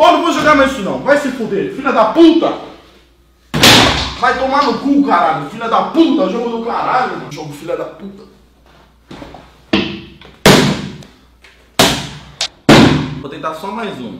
oh, não vou jogar mais isso não. Vai se fuder, filha da puta. Vai tomar no cu, caralho. Filha da puta, jogo do caralho, mano. Jogo filha da puta. Vou tentar só mais um.